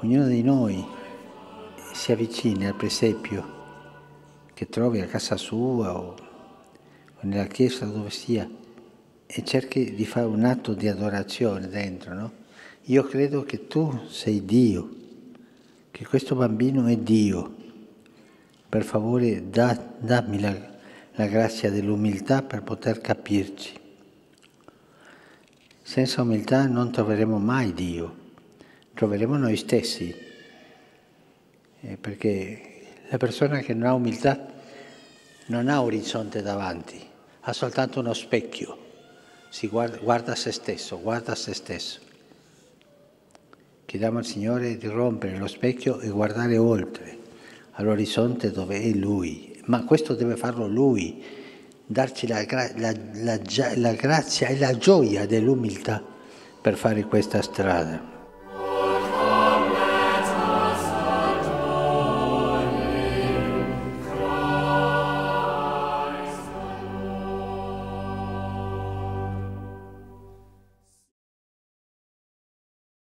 Ognuno di noi si avvicini al presepio che trovi a casa sua o nella chiesa dove sia e cerchi di fare un atto di adorazione dentro, no? Io credo che tu sei Dio, che questo bambino è Dio. Per favore da, dammi la, la grazia dell'umiltà per poter capirci. Senza umiltà non troveremo mai Dio, troveremo noi stessi, eh, perché la persona che non ha umiltà non ha orizzonte davanti, ha soltanto uno specchio, si guarda, guarda se stesso, guarda se stesso. Chiediamo al Signore di rompere lo specchio e guardare oltre all'orizzonte dove è Lui, ma questo deve farlo Lui, darci la, la, la, la grazia e la gioia dell'umiltà per fare questa strada.